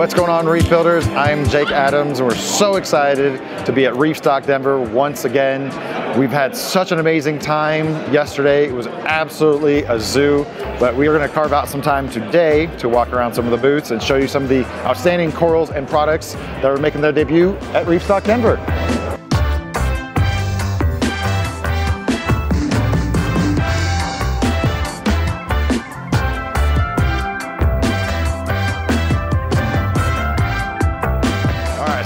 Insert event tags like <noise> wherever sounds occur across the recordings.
What's going on, Reef Builders? I'm Jake Adams, and we're so excited to be at Reef Stock Denver once again. We've had such an amazing time yesterday. It was absolutely a zoo, but we are going to carve out some time today to walk around some of the booths and show you some of the outstanding corals and products that are making their debut at Reef Stock Denver.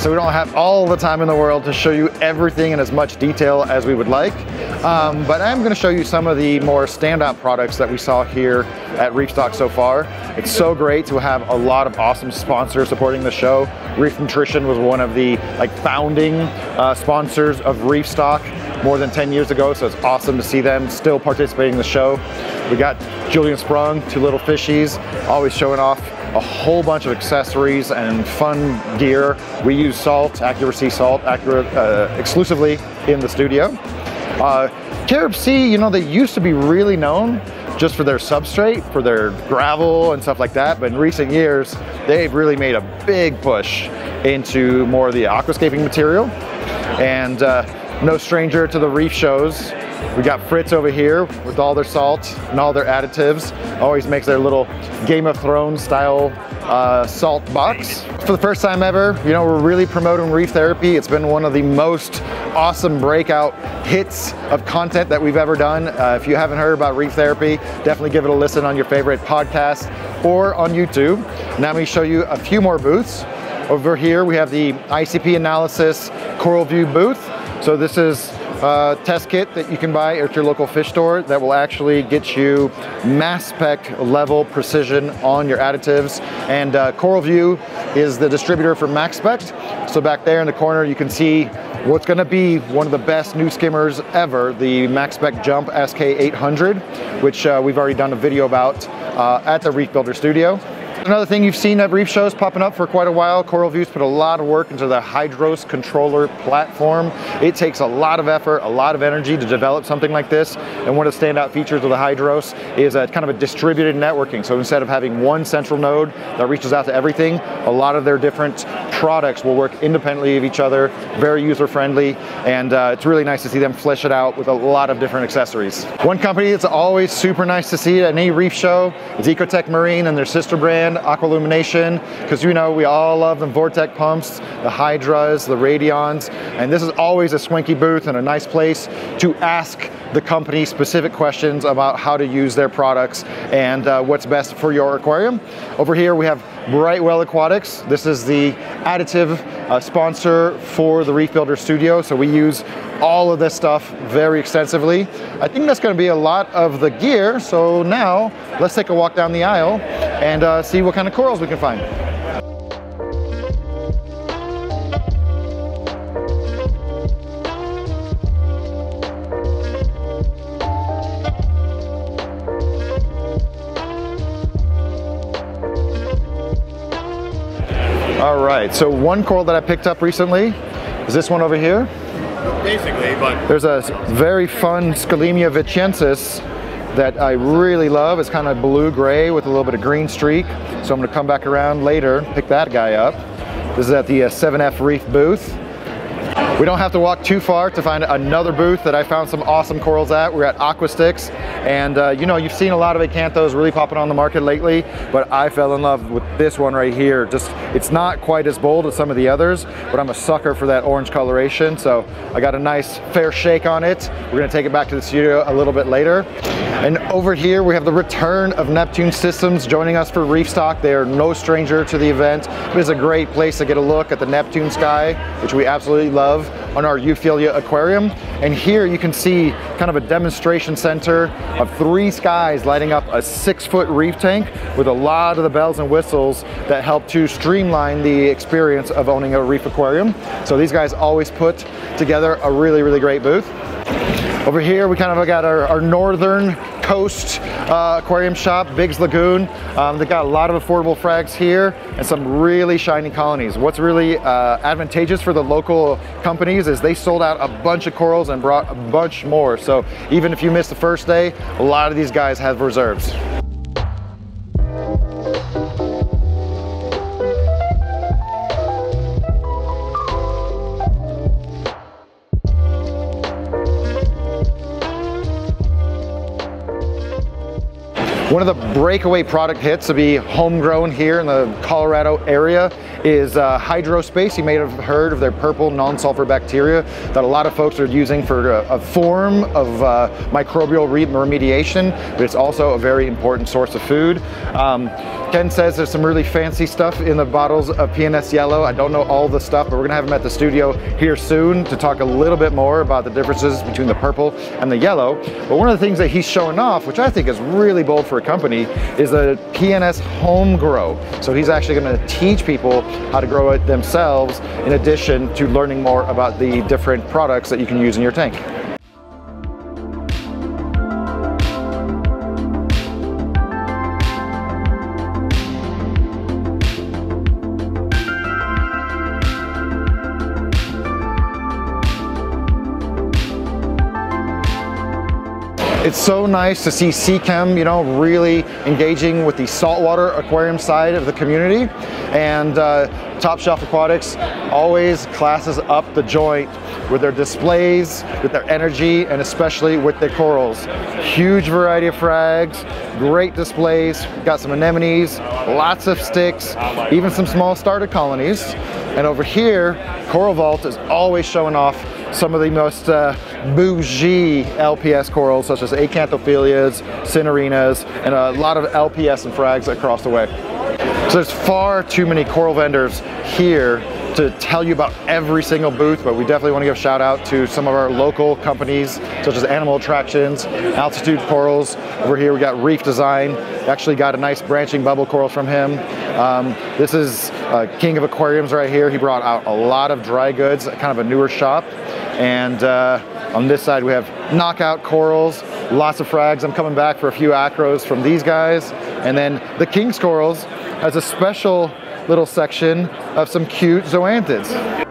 So we don't have all the time in the world to show you everything in as much detail as we would like. Um, but I'm gonna show you some of the more standout products that we saw here at Reef Stock so far. It's so great to have a lot of awesome sponsors supporting the show. Reef Nutrition was one of the like founding uh, sponsors of Reef Stock more than 10 years ago, so it's awesome to see them still participating in the show. We got Julian Sprung, Two Little Fishies, always showing off a whole bunch of accessories and fun gear. We use salt, Accuracy salt, accurate, uh, exclusively in the studio. Uh, Carib Sea, you know, they used to be really known just for their substrate, for their gravel and stuff like that. But in recent years, they've really made a big push into more of the aquascaping material. And uh, no stranger to the reef shows. We got Fritz over here with all their salt and all their additives. Always makes their little Game of Thrones style uh, salt box. For the first time ever, you know, we're really promoting reef therapy. It's been one of the most awesome breakout hits of content that we've ever done. Uh, if you haven't heard about reef therapy, definitely give it a listen on your favorite podcast or on YouTube. Now let me show you a few more booths. Over here, we have the ICP Analysis CoralVue booth. So this is uh, test kit that you can buy at your local fish store that will actually get you mass spec level precision on your additives. And uh, CoralVue is the distributor for MaxSpect. So back there in the corner, you can see what's gonna be one of the best new skimmers ever, the MaxSpect Jump SK800, which uh, we've already done a video about uh, at the Reef Builder Studio. Another thing you've seen at reef shows popping up for quite a while, CoralVue's put a lot of work into the Hydros controller platform. It takes a lot of effort, a lot of energy to develop something like this. And one of the standout features of the Hydros is a kind of a distributed networking. So instead of having one central node that reaches out to everything, a lot of their different products will work independently of each other, very user friendly, and uh, it's really nice to see them flesh it out with a lot of different accessories. One company that's always super nice to see at any reef show is Ecotech Marine and their sister brand AquaIllumination, because you know we all love the VorTech pumps, the Hydras, the Radions, and this is always a swanky booth and a nice place to ask the company specific questions about how to use their products and uh, what's best for your aquarium. Over here we have Brightwell Aquatics. This is the additive uh, sponsor for the Reef Builder Studio, so we use all of this stuff very extensively. I think that's gonna be a lot of the gear, so now let's take a walk down the aisle and uh, see what kind of corals we can find. All right, so one coral that I picked up recently is this one over here. Basically, but... There's a very fun Scolymia vitiensis that I really love. It's kind of blue-gray with a little bit of green streak. So I'm gonna come back around later, pick that guy up. This is at the uh, 7F Reef booth. We don't have to walk too far to find another booth that I found some awesome corals at. We're at Aquastix, and uh, you know, you've seen a lot of acanthos really popping on the market lately, but I fell in love with this one right here. Just, it's not quite as bold as some of the others, but I'm a sucker for that orange coloration, so I got a nice fair shake on it. We're gonna take it back to the studio a little bit later. And over here, we have the return of Neptune Systems joining us for Reef Stock. They are no stranger to the event. It is a great place to get a look at the Neptune sky, which we absolutely love on our Euphyllia aquarium. And here you can see kind of a demonstration center of three skies lighting up a six foot reef tank with a lot of the bells and whistles that help to streamline the experience of owning a reef aquarium. So these guys always put together a really, really great booth. Over here, we kind of got our, our northern coast uh, aquarium shop, Biggs Lagoon. Um, they got a lot of affordable frags here and some really shiny colonies. What's really uh, advantageous for the local companies is they sold out a bunch of corals and brought a bunch more. So even if you missed the first day, a lot of these guys have reserves. One of the breakaway product hits to be homegrown here in the Colorado area is uh, Hydrospace. You may have heard of their purple non-sulfur bacteria that a lot of folks are using for a, a form of uh, microbial remediation, but it's also a very important source of food. Um, Ken says there's some really fancy stuff in the bottles of PNS Yellow. I don't know all the stuff, but we're gonna have him at the studio here soon to talk a little bit more about the differences between the purple and the yellow. But one of the things that he's showing off, which I think is really bold for a company, is the PNS Home Grow. So he's actually gonna teach people how to grow it themselves in addition to learning more about the different products that you can use in your tank. It's so nice to see Seachem, you know, really engaging with the saltwater aquarium side of the community. And uh, Top Shelf Aquatics always classes up the joint with their displays, with their energy, and especially with their corals. Huge variety of frags, great displays, got some anemones, lots of sticks, even some small starter colonies. And over here, Coral Vault is always showing off some of the most uh, bougie LPS corals such as acanthophyllias, cynarinas, and a lot of LPS and frags across the way. So there's far too many coral vendors here to tell you about every single booth, but we definitely want to give a shout out to some of our local companies, such as Animal Attractions, Altitude Corals. Over here we got Reef Design. Actually got a nice branching bubble coral from him. Um, this is uh, King of Aquariums right here. He brought out a lot of dry goods, kind of a newer shop. And uh, on this side we have knockout corals, lots of frags. I'm coming back for a few acros from these guys. And then the King's Corals has a special little section of some cute zoanthids.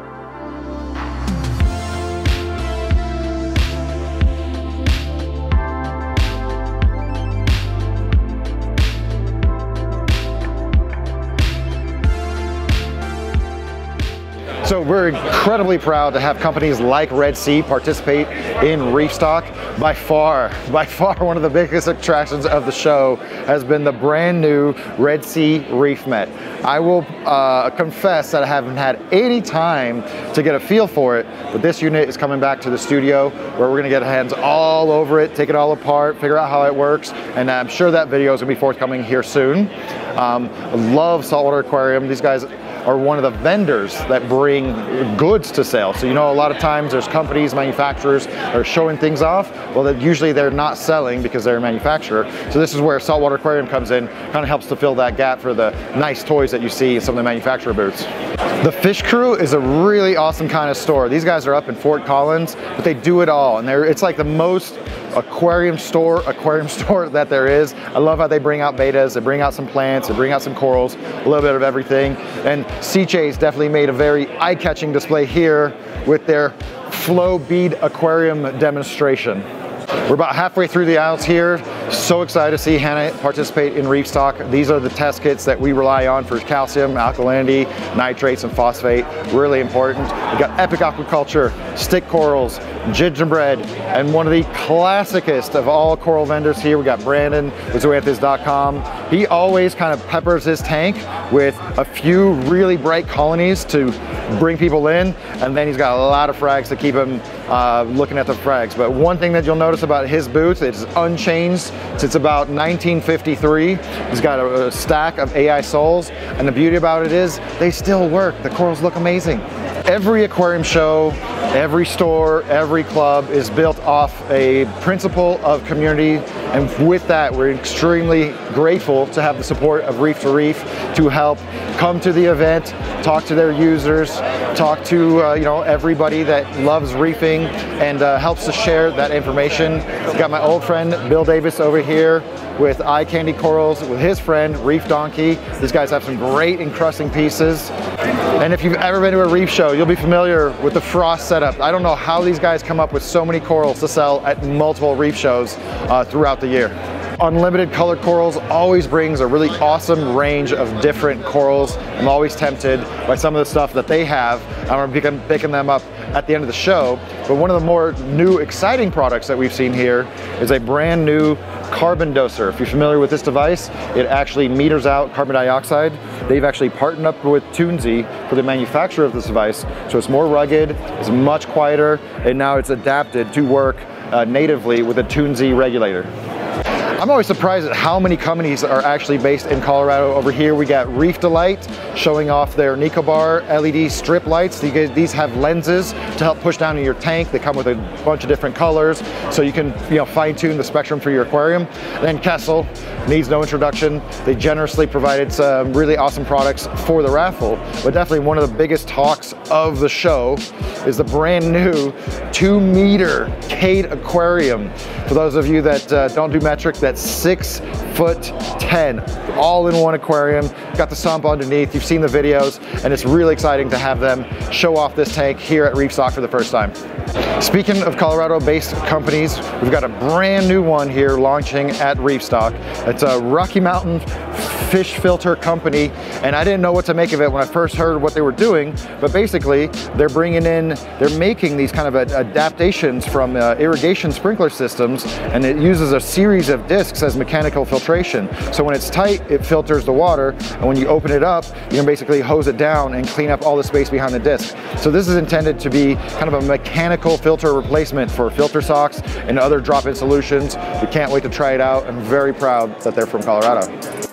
So we're incredibly proud to have companies like Red Sea participate in Reefstock. By far, <laughs> by far one of the biggest attractions of the show has been the brand new Red Sea ReefMat. I will uh, confess that I haven't had any time to get a feel for it, but this unit is coming back to the studio where we're gonna get hands all over it, take it all apart, figure out how it works, and I'm sure that video is gonna be forthcoming here soon. Um, love Saltwater Aquarium. These guys are one of the vendors that bring goods to sale. So you know a lot of times there's companies, manufacturers are showing things off. Well, that usually they're not selling because they're a manufacturer. So this is where Saltwater Aquarium comes in, kind of helps to fill that gap for the nice toys that you see in some of the manufacturer booths. The Fish Crew is a really awesome kind of store. These guys are up in Fort Collins, but they do it all. And they're, it's like the most aquarium store, aquarium <laughs> store that there is. I love how they bring out bettas, they bring out some plants, they bring out some corals, a little bit of everything. And Seachase definitely made a very eye-catching display here with their flow bead aquarium demonstration. We're about halfway through the aisles here. So excited to see Hanna participate in Reefstock. These are the test kits that we rely on for calcium, alkalinity, nitrates, and phosphate. Really important. We've got Epic Aquaculture, stick corals, gingerbread, and one of the classicest of all coral vendors here, we got Brandon with zoanthids.com. He always kind of peppers his tank with a few really bright colonies to bring people in, and then he's got a lot of frags to keep him uh, looking at the frags. But one thing that you'll notice about his boots, it's unchanged since about 1953. He's got a, a stack of AI sols, and the beauty about it is they still work. The corals look amazing. Every aquarium show, every store, every club is built off a principle of community and with that we're extremely grateful to have the support of Reef to Reef to help come to the event, talk to their users, talk to uh, you know everybody that loves reefing and uh, helps to share that information. Got my old friend Bill Davis over here with eye candy corals with his friend Reef Donkey. These guys have some great encrusting pieces. And if you've ever been to a reef show, you'll be familiar with the frost setup. I don't know how these guys come up with so many corals to sell at multiple reef shows uh, throughout the year. Unlimited color Corals always brings a really awesome range of different corals. I'm always tempted by some of the stuff that they have. I'm gonna be picking them up at the end of the show. But one of the more new exciting products that we've seen here is a brand new Carbon Doser. If you're familiar with this device, it actually meters out carbon dioxide. They've actually partnered up with Tunze for the manufacture of this device, so it's more rugged, it's much quieter, and now it's adapted to work uh, natively with a Tunze regulator. I'm always surprised at how many companies are actually based in Colorado. Over here we got Reef Delight showing off their Nicobar LED strip lights. These have lenses to help push down in your tank. They come with a bunch of different colors so you can you know fine tune the spectrum for your aquarium. Then Kessel needs no introduction. They generously provided some really awesome products for the raffle, but definitely one of the biggest talks of the show is the brand new two meter Cade aquarium. For those of you that uh, don't do metric, that's six foot 10, all in one aquarium. Got the sump underneath, you've seen the videos, and it's really exciting to have them show off this tank here at Reef Stock for the first time. Speaking of Colorado-based companies, we've got a brand new one here launching at Reef Stock. It's a Rocky Mountain fish filter company, and I didn't know what to make of it when I first heard what they were doing, but basically they're bringing in, they're making these kind of adaptations from uh, irrigation sprinkler systems, and it uses a series of discs as mechanical filtration. So when it's tight, it filters the water, and when you open it up, you can basically hose it down and clean up all the space behind the disc. So this is intended to be kind of a mechanical filter replacement for filter socks and other drop-in solutions. We can't wait to try it out. I'm very proud that they're from Colorado.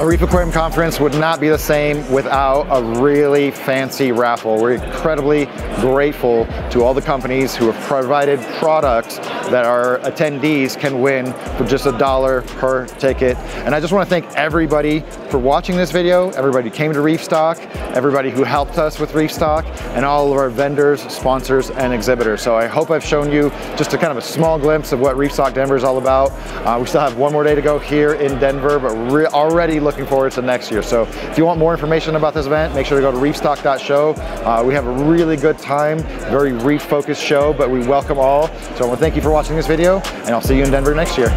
A Reef Aquarium Conference would not be the same without a really fancy raffle. We're incredibly grateful to all the companies who have provided products that our attendees can win for just a dollar per ticket. And I just want to thank everybody for watching this video, everybody who came to Reef Stock, everybody who helped us with Reef Stock, and all of our vendors, sponsors, and exhibitors. So I hope I've shown you just a kind of a small glimpse of what Reef Stock Denver is all about. Uh, we still have one more day to go here in Denver, but we're already looking forward to next year. So if you want more information about this event, make sure to go to reefstock.show. Uh, we have a really good time, very reef focused show, but we welcome all. So I want to thank you for watching this video and I'll see you in Denver next year.